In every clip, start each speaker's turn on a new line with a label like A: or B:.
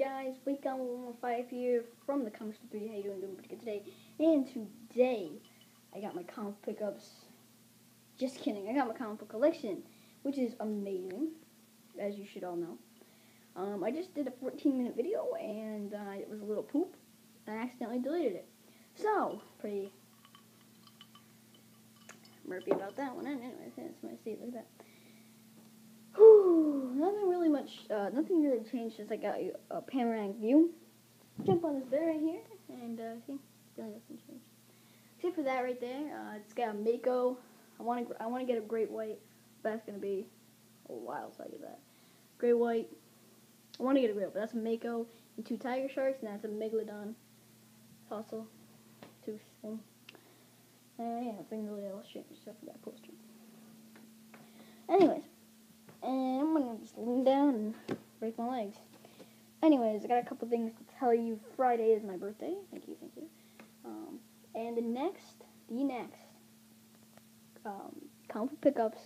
A: guys? we Wake up 115 here from the Comics 3. How you doing? Doing pretty good today. And today, I got my comic pickups. Just kidding. I got my comic book collection, which is amazing, as you should all know. Um, I just did a 14 minute video, and uh, it was a little poop. I accidentally deleted it. So, pretty murphy about that one. Anyways, that's my seat. Look at that. Nothing really much, uh, nothing really changed since I got a panoramic view. Jump on this bed right here, and uh, see, really nothing changed. Except for that right there, uh, it's got a Mako. I want to, I want to get a great white, but that's gonna be a while till I get that. Great white. I want to get a great, but that's a Mako and two tiger sharks, and that's a Megalodon fossil tooth thing. And yeah, nothing really else changed except for that poster. Anyways. And I'm gonna just lean down and break my legs. Anyways, I got a couple things to tell you. Friday is my birthday. Thank you, thank you. Um, and the next, the next um, pickups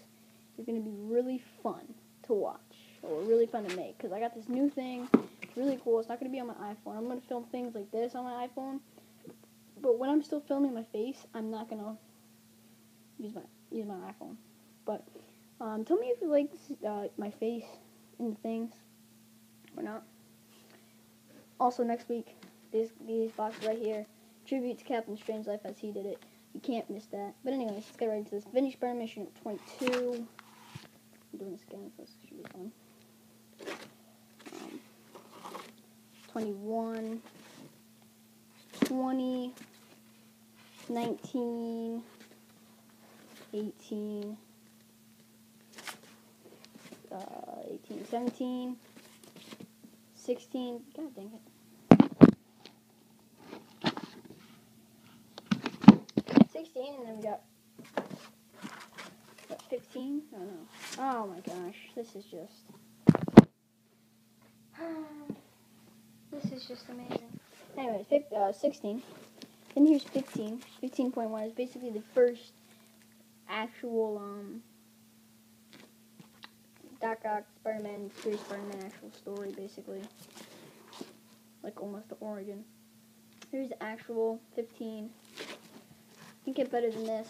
A: is gonna be really fun to watch or really fun to make because I got this new thing. It's really cool. It's not gonna be on my iPhone. I'm gonna film things like this on my iPhone, but when I'm still filming my face, I'm not gonna use my use my iPhone. But um, tell me if you like uh, my face in the things or not. Also, next week, these these boxes right here, tribute to Captain Strange Life as he did it. You can't miss that. But anyways, let's get right into this. Vintage Burn Mission 22. I'm doing this again, so this should be fun. Um, 21, 20, 19, 18, uh, 18, 17, 16, god dang it. 16, and then we got what, 15? Oh no. Oh my gosh, this is just. this is just amazing. Anyway, uh, 16. Then here's 15. 15.1 is basically the first actual, um, Doc Ock, Spider-Man, Superior Spider-Man actual story, basically. Like almost the origin. Here's the actual 15. Can get better than this.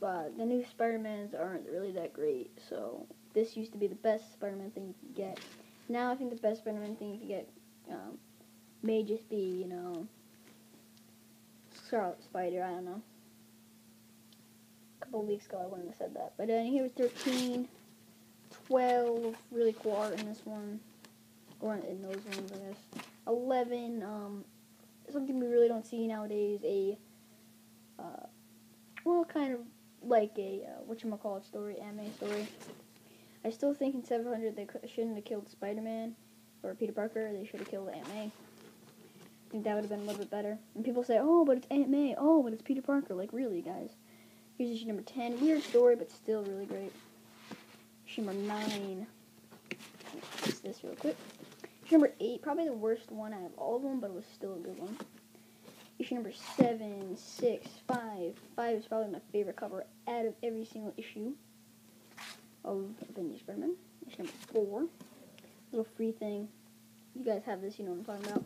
A: Uh, the new Spider-Mans aren't really that great, so this used to be the best Spider-Man thing you could get. Now I think the best Spider-Man thing you could get um, may just be, you know, Scarlet Spider. I don't know. A couple weeks ago I wouldn't have said that, but uh, here's 13. 12 really cool art in this one. Or in those ones, I guess. 11, um, something we really don't see nowadays, a, uh, well, kind of like a, uh, whatchamacallit story, anime story. I still think in 700 they shouldn't have killed Spider-Man or Peter Parker, they should have killed Aunt May. I think that would have been a little bit better. And people say, oh, but it's Aunt May, oh, but it's Peter Parker. Like, really, guys. Here's issue number 10. Weird story, but still really great. Issue number 9. Fix this real quick. Issue number 8, probably the worst one out of all of them, but it was still a good one. Issue number 7, 6, 5. 5 is probably my favorite cover out of every single issue of Avenging Spider-Man. Issue number 4. Little free thing. You guys have this, you know what I'm talking about.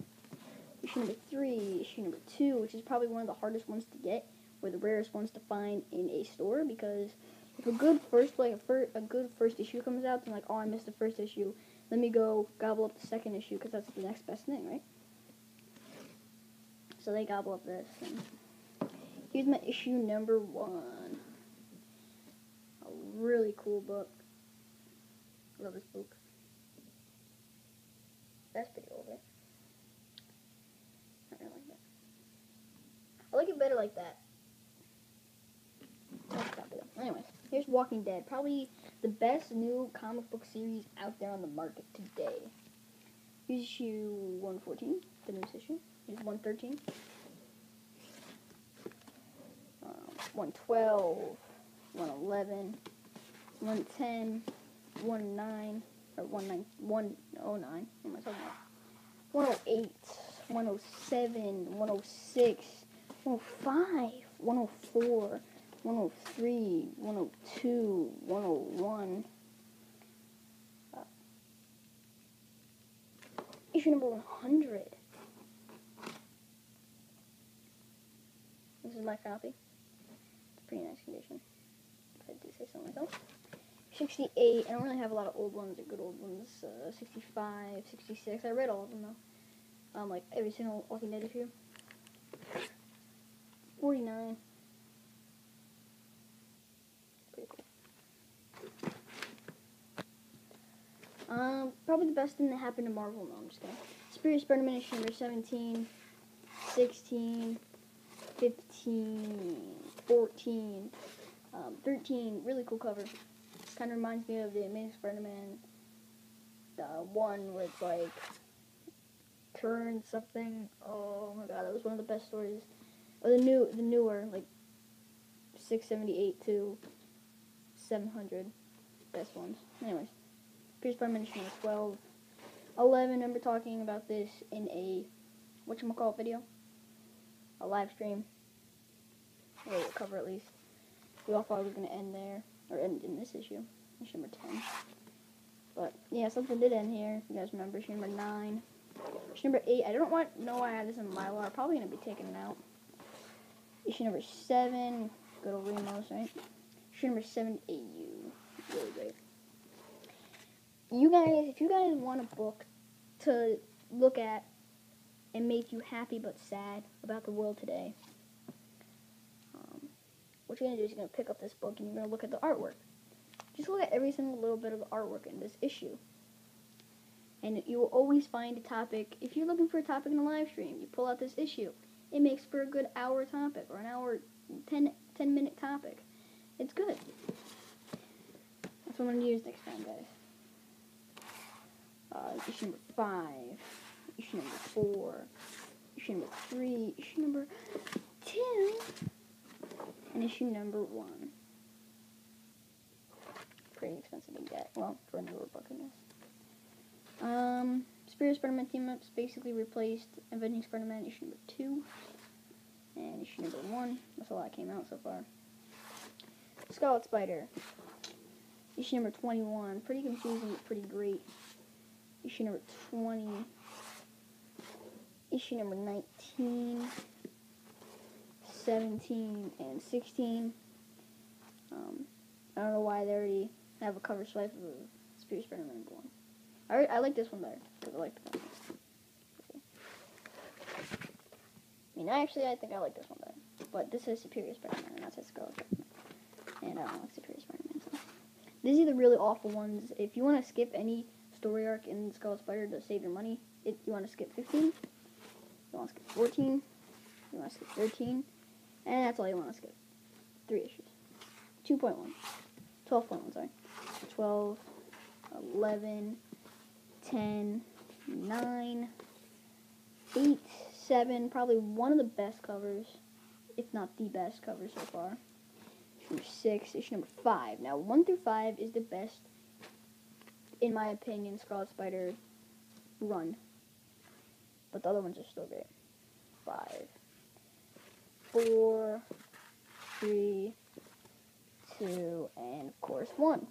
A: Issue number 3, issue number 2, which is probably one of the hardest ones to get, or the rarest ones to find in a store, because if a good first like a, a good first issue comes out, then like oh I missed the first issue, let me go gobble up the second issue because that's the next best thing, right? So they gobble up this. And here's my issue number one. A really cool book. I love this book. That's pretty old, right? I like. I like it better like that. Anyways. Here's Walking Dead, probably the best new comic book series out there on the market today. Here's issue 114, the newest issue. Here's 113. Um, 112, 111, 110, 19, or 19, 109. What am I talking about? 108, 107, 106, 105, 104. 103, 102, 101. Uh, Issue number 100. This is my copy. It's pretty nice condition. If I do say so myself. 68. I don't really have a lot of old ones or good old ones. Uh, 65, 66. I read all of them though. Um, like every single Walking Dead issue. 49. Um, probably the best thing that happened to Marvel. No, I'm just kidding. Superior Spider-Man issue number 17, 16, 15, 14, um, 13. Really cool cover. Kind of reminds me of the Amazing Spider-Man, the one with like current something. Oh my god, that was one of the best stories. Or the new, the newer like 678 to 700 best ones. Anyways, Pierce issue number 12. 11, I remember talking about this in a what you whatchamacallit video. A live stream. Or cover at least. We all thought it was going to end there. Or end in this issue. Issue number 10. But, yeah, something did end here. You guys remember, issue number 9. Issue number 8. I don't want, know why I had this in Mylar. Probably going to be taken out. Issue number 7. Good old Remos, right? Issue number 7, AU. Really great you guys, if you guys want a book to look at and make you happy but sad about the world today, um, what you're to do is you're to pick up this book and you're to look at the artwork. Just look at every single little bit of the artwork in this issue. And you will always find a topic. If you're looking for a topic in a live stream, you pull out this issue. It makes for a good hour topic or an hour, 10, 10 minute topic. It's good. That's what I'm going to use next time, guys uh, issue number five, issue number four, issue number three, issue number two, and issue number one. Pretty expensive to get. Well, for a newer book, I guess. Um, Superior Spider-Man team-ups basically replaced Avenging Spider-Man issue number two and issue number one. That's all that came out so far. Scarlet Spider, issue number 21. Pretty confusing, but pretty great issue number 20, issue number 19, 17, and 16. Um, I don't know why they already have a cover swipe of Superior Spider-Man 1. I, I like this one better, because I like the cover. I mean, actually, I think I like this one better. But this is Superior Spider-Man, and that says Scarlet Spider-Man. And I don't like Superior Spider-Man, so. These are the really awful ones. If you want to skip any story arc in Scarlet Spider to save your money. It, you want to skip 15, you want to skip 14, you want to skip 13, and that's all you want to skip. Three issues. 2.1. 12.1, sorry. 12, 11, 10, 9, 8, 7, probably one of the best covers, if not the best cover so far. Issue number 6, issue number 5. Now, 1 through 5 is the best in my opinion, Scarlet Spider run. But the other ones are still great. Five, four, three, two, and of course one.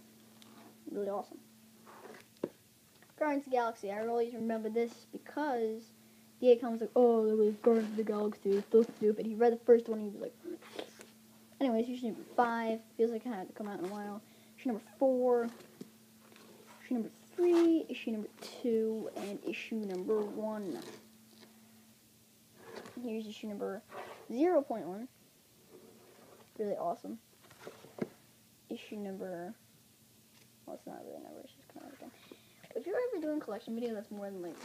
A: Really awesome. Guardians of the Galaxy. I always remember this because the A was like, oh, there was Guardians of the Galaxy. So stupid. He read the first one and he was like, anyways, issue number five. Feels like it had to come out in a while. Number four issue number three, issue number two, and issue number one. Here's issue number 0 0.1. Really awesome. Issue number, well, it's not really a number, it's just kind of like if you're ever doing collection video that's more than like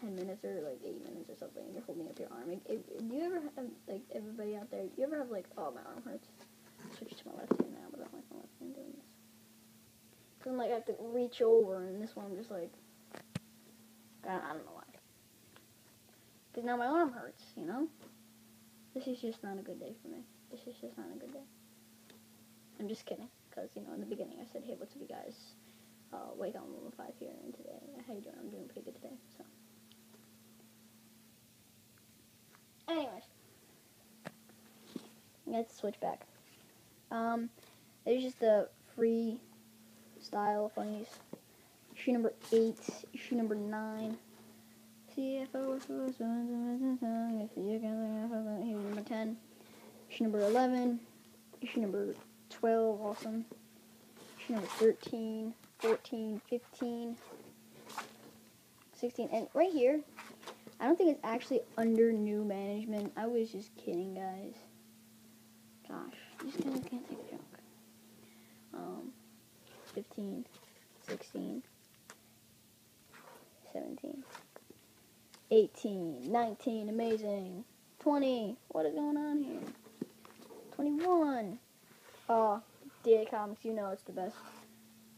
A: 10 minutes or like 8 minutes or something, and you're holding up your arm. Like, if, do you ever have, like, everybody out there, do you ever have like, oh, my arm hurts? Switch to my left hand now, but oh, I don't like my left hand doing. Like I have to reach over, and this one I'm just like, I, I don't know why. Because now my arm hurts, you know? This is just not a good day for me. This is just not a good day. I'm just kidding. Because, you know, in the beginning I said, hey, what's up, you guys? Uh, wake on 5 here, and today, how you doing? I'm doing pretty good today, so. Anyways. Let's switch back. Um, there's just a free style funnies. Issue number 8, issue number 9, CFO, here's number 10. Issue number 11. Issue number 12, awesome. Issue number 13, 14, 15, 16. And right here, I don't think it's actually under new management. I was just kidding, guys. Gosh, these guys can't take a joke. Um, 15, 16, 17, 18, 19, amazing. 20, what is going on here? 21. Oh, DA Comics, you know it's the best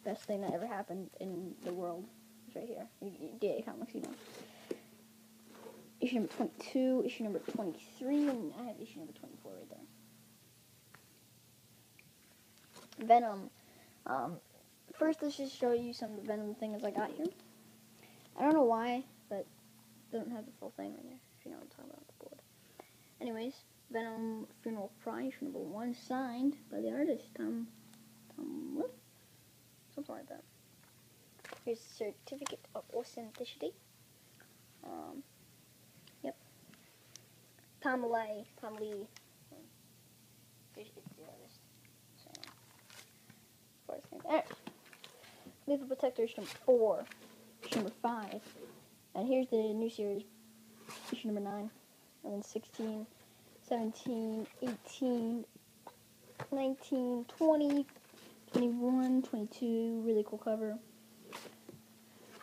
A: best thing that ever happened in the world. It's right here. DA Comics, you know. Issue number 22, issue number 23, and I have issue number 24 right there. Venom. Um, first, let's just show you some of the Venom things I got here. I don't know why, but they don't have the full thing right there. If you know what I'm talking about, the board. Anyways, Venom Funeral Pyre number one, signed by the artist Tom Tom what? Something like that. Here's a certificate of authenticity. Um, yep. Tom Lee. Tom Lee. Here's the artist. So, Alright. Lethal Protector issue number four. Issue number five. And here's the new series. Issue number nine. And then 16, 17, 18, 19, 20, 21, 22. Really cool cover.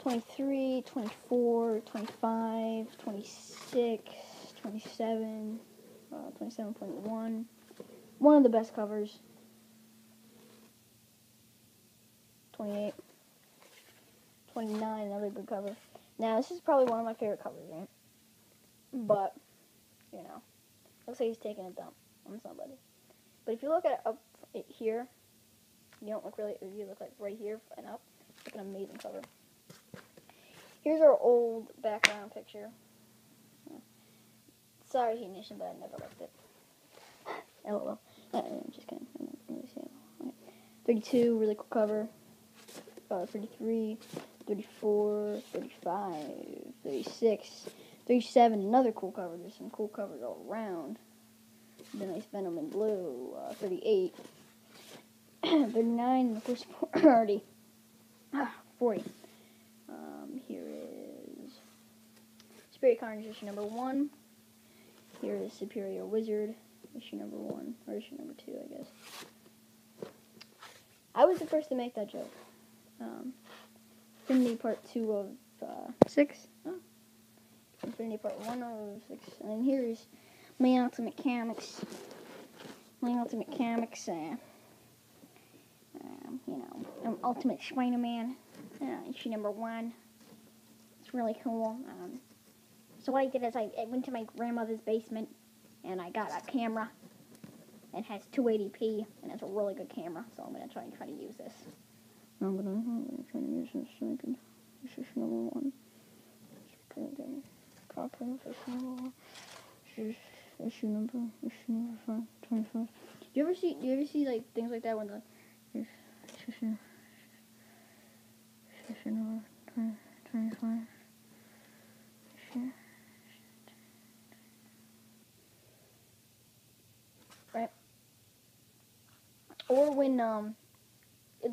A: 23, 24, 25, 26, 27, uh, 27.1. One of the best covers. 28, 29, another good cover. Now, this is probably one of my favorite covers, right? But, you know, looks like he's taking a dump on somebody. But if you look at it up here, you don't look really, you look like right here and up. It's like an amazing cover. Here's our old background picture. Sorry, Ignition, but I never liked it. LOL. Uh, I'm just kidding. I don't really see 32, really cool cover. Uh, 33, 34, 35, 36, 37, another cool cover. There's some cool covers all around. The nice Venom in blue. Uh, 38, 39, and of course 40. Ah, 40. Um, here is Spirit Carnage issue number one. Here is Superior Wizard issue number one, or issue number two, I guess. I was the first to make that joke. Um, Infinity Part two of uh, six. Oh. Infinity Part one of six, and then here's my Ultimate Comics. My Ultimate Comics. Uh, um, you know, um, Ultimate Spider-Man uh, issue number one. It's really cool. Um, so what I did is I, I went to my grandmother's basement and I got a camera. It has 280p and it's a really good camera, so I'm gonna try and try to use this. I'm gonna, I'm gonna use this so I can. This number one. Copy of issue number one. This is issue number issue number five, 25. Do you ever see? Do you ever see like things like that when the issue number 20, 25. Issue. Right. Or when um,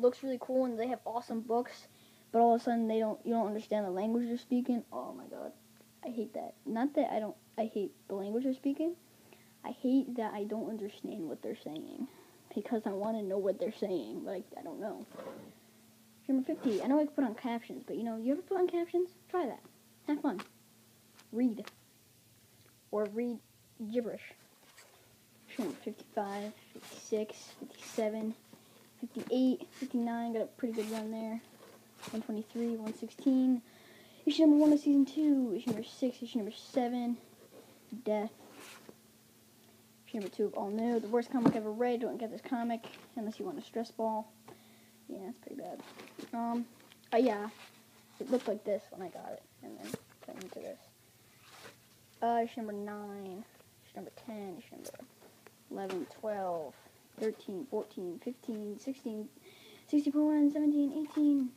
A: looks really cool and they have awesome books, but all of a sudden they don't, you don't understand the language they're speaking. Oh my god, I hate that. Not that I don't, I hate the language they're speaking. I hate that I don't understand what they're saying because I want to know what they're saying, Like I, don't know. Number 50. I know I can put on captions, but you know, you ever put on captions? Try that. Have fun. Read. Or read gibberish. Number 55, 56, 57, 58, 59. Got a pretty good run there. 123, 116. Issue number 1 of season 2. Issue number 6, issue number 7. Death. Issue number 2 of All New. The worst comic I've ever read. Don't get this comic unless you want a stress ball. Yeah, it's pretty bad. Um, uh, yeah, it looked like this when I got it, and then turned into this. Uh, issue number 9, issue number 10, issue number 11, 12, 13, 14, 15, 16, 16.1, 17, 18,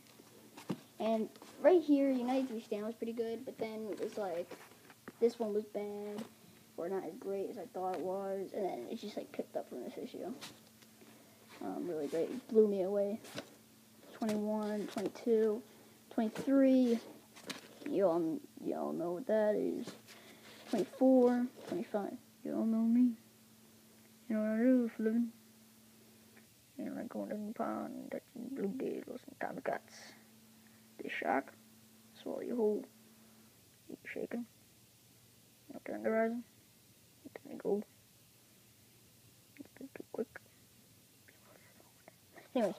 A: And right here, United We Stand was pretty good, but then it was like this one was bad, or not as great as I thought it was, and then it just like picked up from this issue. Um, really great. It blew me away. 21, 22, 23. Y'all, y'all know what that is. 24, 25. Y'all know me. You know what I do for living. You know, I go in the pond and touch the bluegills and tommy cats. The shark, swallow your whole. Keep shaking. Not turn the horizon. Turn the gold. It's been too quick. Anyways,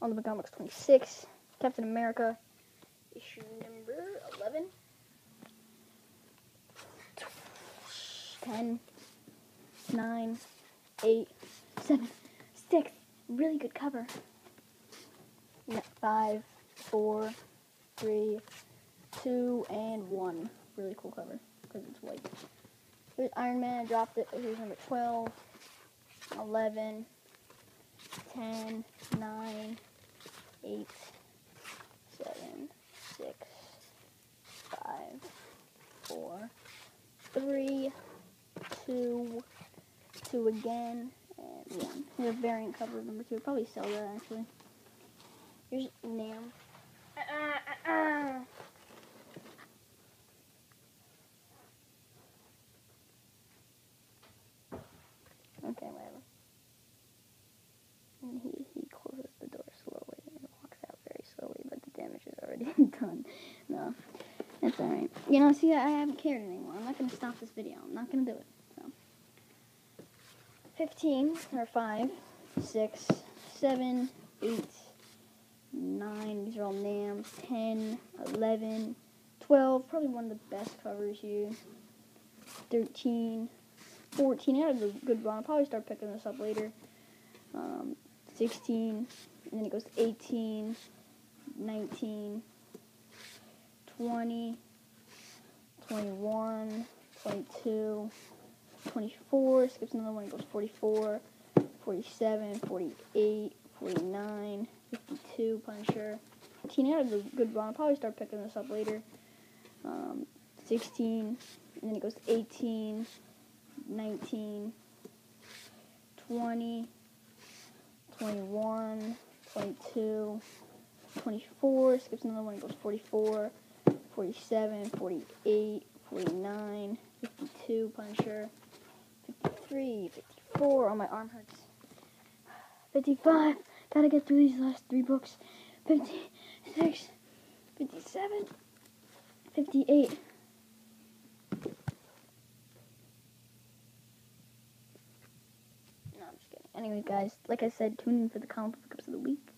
A: on the comics 26, Captain America, issue number 11. 10, 9, 8, 7, 6. Really good cover. 5, 4, 3, 2, and 1. Really cool cover because it's white. Here's Iron Man. I dropped it. Here's number 12, 11, 10, 9, 8, 7, 6, 5, 4, 3, 2, 2 again, and 1. Here's a variant cover number 2. Probably sell that actually. Here's Nam. Uh, uh, uh. Okay, whatever. And he, he closes the door slowly and walks out very slowly, but the damage is already done. No, that's alright. You know, see, I haven't cared anymore. I'm not going to stop this video. I'm not going to do it. So. 15, or 5, 6, 7, 8, 9. These are all NAMs. 10, 11, 12. Probably one of the best covers here. 13, 14. That was a good run. I'll probably start picking this up later. Um, 16, and then it goes to 18, 19, 20, 21, 22, 24, skips another one, goes 44, 47, 48, 49, 52, Punisher. 18, that was a good run. I'll probably start picking this up later. Um, 16, and then it goes to 18, 19, 20, 21, 22, 24, skips another one, it goes 44, 47, 48, 49, 52, Punisher, 53, 54, oh my arm hurts, 55, gotta get through these last three books, 56, 57, 58, No, I'm just kidding. Anyway, guys, like I said, tune in for the comic book of the week.